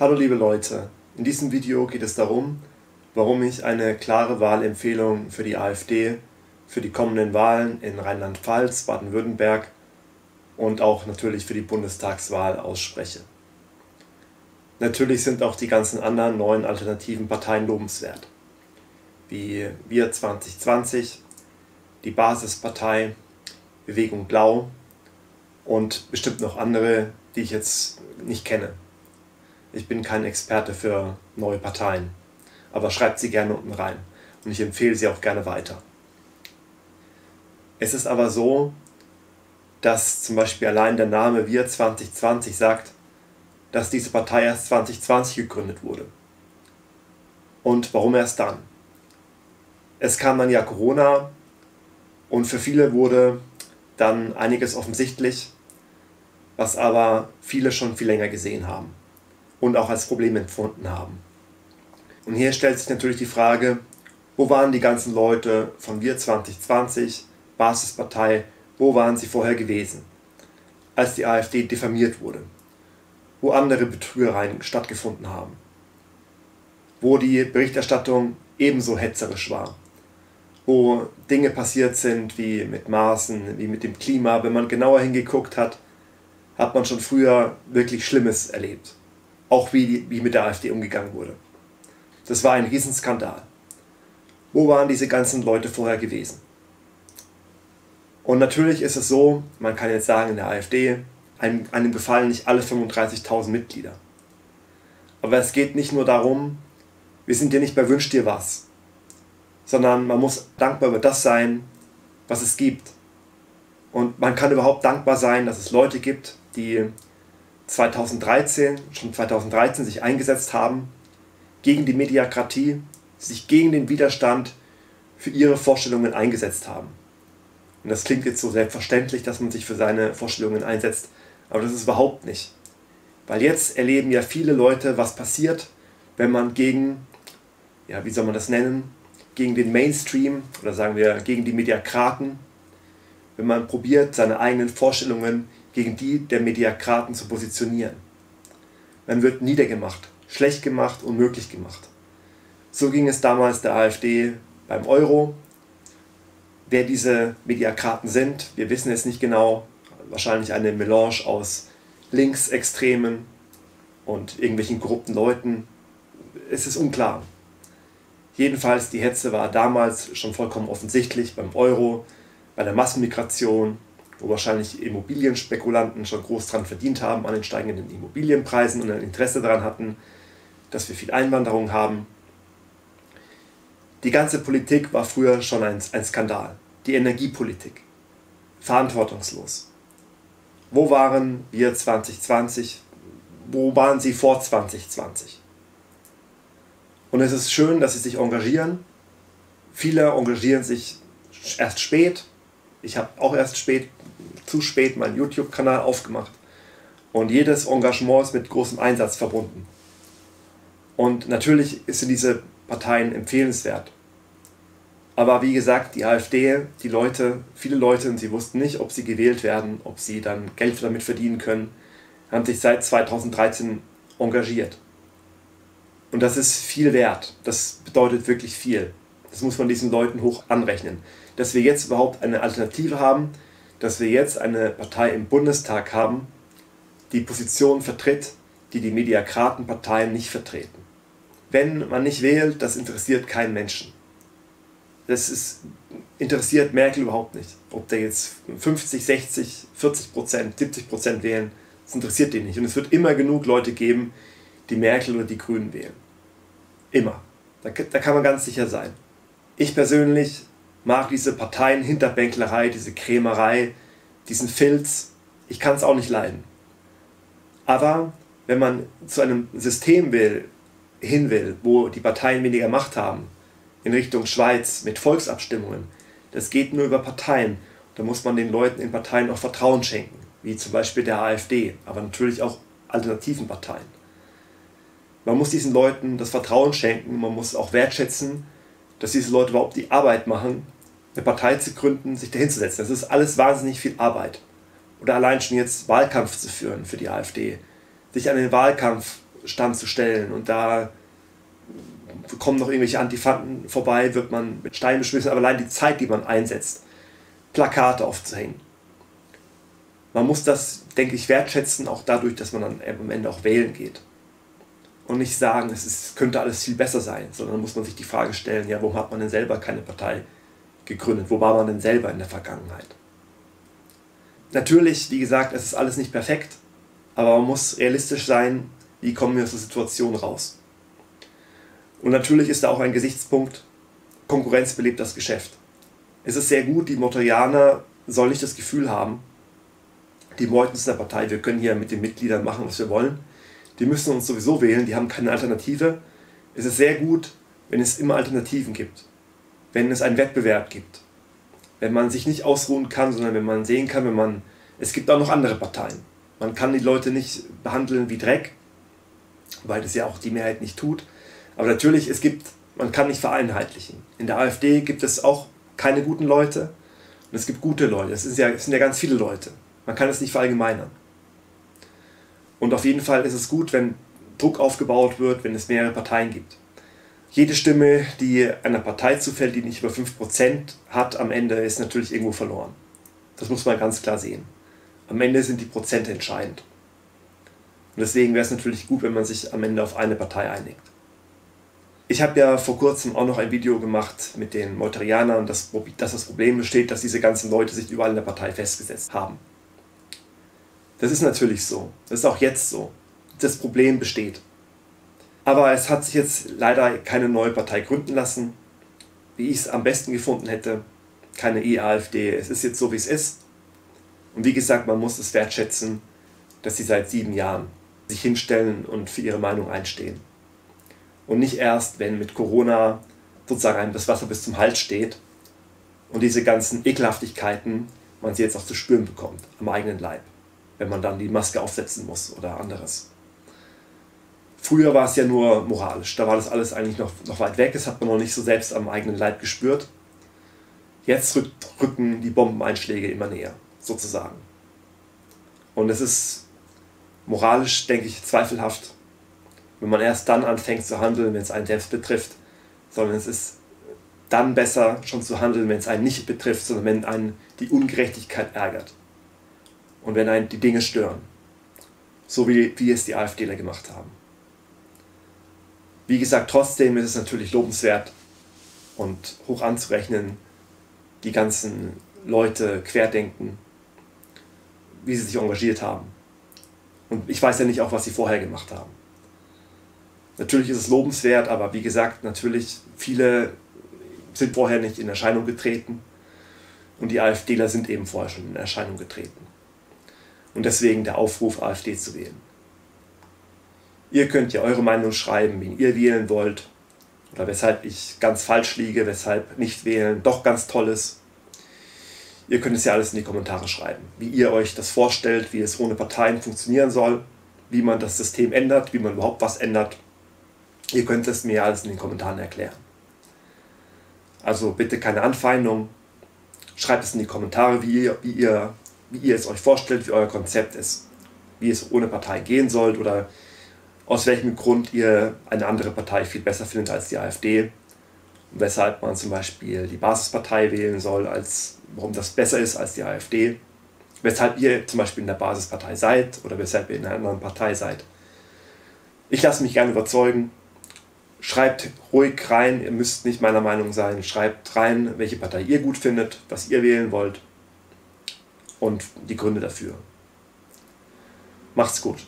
Hallo liebe Leute, in diesem Video geht es darum, warum ich eine klare Wahlempfehlung für die AfD für die kommenden Wahlen in Rheinland-Pfalz, Baden-Württemberg und auch natürlich für die Bundestagswahl ausspreche. Natürlich sind auch die ganzen anderen neuen alternativen Parteien lobenswert, wie Wir 2020, die Basispartei, Bewegung Blau und bestimmt noch andere, die ich jetzt nicht kenne. Ich bin kein Experte für neue Parteien, aber schreibt sie gerne unten rein und ich empfehle sie auch gerne weiter. Es ist aber so, dass zum Beispiel allein der Name Wir 2020 sagt, dass diese Partei erst 2020 gegründet wurde. Und warum erst dann? Es kam dann ja Corona und für viele wurde dann einiges offensichtlich, was aber viele schon viel länger gesehen haben und auch als Problem empfunden haben. Und hier stellt sich natürlich die Frage, wo waren die ganzen Leute von Wir 2020, Basispartei, wo waren sie vorher gewesen, als die AfD diffamiert wurde, wo andere Betrügereien stattgefunden haben, wo die Berichterstattung ebenso hetzerisch war, wo Dinge passiert sind wie mit Maßen, wie mit dem Klima. Wenn man genauer hingeguckt hat, hat man schon früher wirklich Schlimmes erlebt auch wie, wie mit der AfD umgegangen wurde. Das war ein Riesenskandal. Wo waren diese ganzen Leute vorher gewesen? Und natürlich ist es so, man kann jetzt sagen, in der AfD, einem, einem gefallen nicht alle 35.000 Mitglieder. Aber es geht nicht nur darum, wir sind ja nicht bei Wünsch dir was, sondern man muss dankbar über das sein, was es gibt. Und man kann überhaupt dankbar sein, dass es Leute gibt, die 2013, schon 2013 sich eingesetzt haben gegen die Mediakratie, sich gegen den Widerstand für ihre Vorstellungen eingesetzt haben. Und das klingt jetzt so selbstverständlich, dass man sich für seine Vorstellungen einsetzt, aber das ist überhaupt nicht. Weil jetzt erleben ja viele Leute, was passiert, wenn man gegen, ja, wie soll man das nennen, gegen den Mainstream oder sagen wir gegen die Mediakraten, wenn man probiert, seine eigenen Vorstellungen gegen die der Mediakraten zu positionieren. Man wird niedergemacht, schlecht gemacht, unmöglich gemacht. So ging es damals der AfD beim Euro. Wer diese Mediakraten sind, wir wissen es nicht genau. Wahrscheinlich eine Melange aus Linksextremen und irgendwelchen korrupten Leuten. Es ist unklar. Jedenfalls, die Hetze war damals schon vollkommen offensichtlich beim Euro, bei der Massenmigration, wo wahrscheinlich Immobilienspekulanten schon groß dran verdient haben an den steigenden Immobilienpreisen und ein Interesse daran hatten, dass wir viel Einwanderung haben. Die ganze Politik war früher schon ein, ein Skandal. Die Energiepolitik. Verantwortungslos. Wo waren wir 2020? Wo waren sie vor 2020? Und es ist schön, dass sie sich engagieren. Viele engagieren sich erst spät. Ich habe auch erst spät zu spät meinen YouTube-Kanal aufgemacht. Und jedes Engagement ist mit großem Einsatz verbunden. Und natürlich sind diese Parteien empfehlenswert. Aber wie gesagt, die AfD, die Leute, viele Leute, und sie wussten nicht, ob sie gewählt werden, ob sie dann Geld damit verdienen können, haben sich seit 2013 engagiert. Und das ist viel wert. Das bedeutet wirklich viel. Das muss man diesen Leuten hoch anrechnen. Dass wir jetzt überhaupt eine Alternative haben, dass wir jetzt eine Partei im Bundestag haben, die Positionen vertritt, die die Mediakratenparteien nicht vertreten. Wenn man nicht wählt, das interessiert keinen Menschen. Das ist, interessiert Merkel überhaupt nicht. Ob der jetzt 50, 60, 40 Prozent, 70 Prozent wählen, das interessiert den nicht. Und es wird immer genug Leute geben, die Merkel oder die Grünen wählen. Immer. Da, da kann man ganz sicher sein. Ich persönlich mag diese Parteien-Hinterbänklerei, diese Krämerei, diesen Filz. Ich kann es auch nicht leiden. Aber wenn man zu einem System will, hin will, wo die Parteien weniger Macht haben, in Richtung Schweiz mit Volksabstimmungen, das geht nur über Parteien. Da muss man den Leuten in Parteien auch Vertrauen schenken, wie zum Beispiel der AfD, aber natürlich auch alternativen Parteien. Man muss diesen Leuten das Vertrauen schenken, man muss auch wertschätzen, dass diese Leute überhaupt die Arbeit machen, eine Partei zu gründen, sich dahin zu setzen. Das ist alles wahnsinnig viel Arbeit. Oder allein schon jetzt Wahlkampf zu führen für die AfD, sich an den Wahlkampf Stand zu stellen und da kommen noch irgendwelche Antifanten vorbei, wird man mit Steinen beschmissen, aber allein die Zeit, die man einsetzt, Plakate aufzuhängen. Man muss das, denke ich, wertschätzen, auch dadurch, dass man dann am Ende auch wählen geht. Und nicht sagen, es ist, könnte alles viel besser sein, sondern muss man sich die Frage stellen, ja, warum hat man denn selber keine Partei gegründet? Wo war man denn selber in der Vergangenheit? Natürlich, wie gesagt, es ist alles nicht perfekt, aber man muss realistisch sein, wie kommen wir aus der Situation raus. Und natürlich ist da auch ein Gesichtspunkt, Konkurrenz belebt das Geschäft. Es ist sehr gut, die Motorianer sollen nicht das Gefühl haben, die der Partei, wir können hier mit den Mitgliedern machen, was wir wollen. Die müssen uns sowieso wählen, die haben keine Alternative. Es ist sehr gut, wenn es immer Alternativen gibt, wenn es einen Wettbewerb gibt, wenn man sich nicht ausruhen kann, sondern wenn man sehen kann, wenn man, es gibt auch noch andere Parteien. Man kann die Leute nicht behandeln wie Dreck, weil das ja auch die Mehrheit nicht tut. Aber natürlich, es gibt, man kann nicht vereinheitlichen. In der AfD gibt es auch keine guten Leute und es gibt gute Leute. Es, ja, es sind ja ganz viele Leute. Man kann es nicht verallgemeinern. Und auf jeden Fall ist es gut, wenn Druck aufgebaut wird, wenn es mehrere Parteien gibt. Jede Stimme, die einer Partei zufällt, die nicht über 5% hat, am Ende ist natürlich irgendwo verloren. Das muss man ganz klar sehen. Am Ende sind die Prozente entscheidend. Und deswegen wäre es natürlich gut, wenn man sich am Ende auf eine Partei einigt. Ich habe ja vor kurzem auch noch ein Video gemacht mit den Meuterianern, dass, dass das Problem besteht, dass diese ganzen Leute sich überall in der Partei festgesetzt haben. Das ist natürlich so. Das ist auch jetzt so. Das Problem besteht. Aber es hat sich jetzt leider keine neue Partei gründen lassen, wie ich es am besten gefunden hätte. Keine E-AfD. Es ist jetzt so, wie es ist. Und wie gesagt, man muss es wertschätzen, dass sie seit sieben Jahren sich hinstellen und für ihre Meinung einstehen. Und nicht erst, wenn mit Corona sozusagen das Wasser bis zum Hals steht und diese ganzen Ekelhaftigkeiten man sie jetzt auch zu spüren bekommt, am eigenen Leib wenn man dann die Maske aufsetzen muss oder anderes. Früher war es ja nur moralisch, da war das alles eigentlich noch, noch weit weg, das hat man noch nicht so selbst am eigenen Leib gespürt. Jetzt rück, rücken die Bombeneinschläge immer näher, sozusagen. Und es ist moralisch, denke ich, zweifelhaft, wenn man erst dann anfängt zu handeln, wenn es einen selbst betrifft, sondern es ist dann besser schon zu handeln, wenn es einen nicht betrifft, sondern wenn einen die Ungerechtigkeit ärgert und wenn einen die Dinge stören. So wie, wie es die AfDler gemacht haben. Wie gesagt, trotzdem ist es natürlich lobenswert und hoch anzurechnen, die ganzen Leute querdenken, wie sie sich engagiert haben. Und ich weiß ja nicht auch, was sie vorher gemacht haben. Natürlich ist es lobenswert, aber wie gesagt, natürlich viele sind vorher nicht in Erscheinung getreten und die AfDler sind eben vorher schon in Erscheinung getreten. Und deswegen der Aufruf, AfD zu wählen. Ihr könnt ja eure Meinung schreiben, wen ihr wählen wollt. Oder weshalb ich ganz falsch liege, weshalb nicht wählen doch ganz toll ist. Ihr könnt es ja alles in die Kommentare schreiben, wie ihr euch das vorstellt, wie es ohne Parteien funktionieren soll, wie man das System ändert, wie man überhaupt was ändert. Ihr könnt es mir alles in den Kommentaren erklären. Also bitte keine Anfeindung. Schreibt es in die Kommentare, wie ihr, wie ihr wie ihr es euch vorstellt, wie euer Konzept ist, wie es ohne Partei gehen soll oder aus welchem Grund ihr eine andere Partei viel besser findet als die AfD und weshalb man zum Beispiel die Basispartei wählen soll, als warum das besser ist als die AfD, weshalb ihr zum Beispiel in der Basispartei seid oder weshalb ihr in einer anderen Partei seid. Ich lasse mich gerne überzeugen. Schreibt ruhig rein, ihr müsst nicht meiner Meinung sein. Schreibt rein, welche Partei ihr gut findet, was ihr wählen wollt und die Gründe dafür. Macht's gut.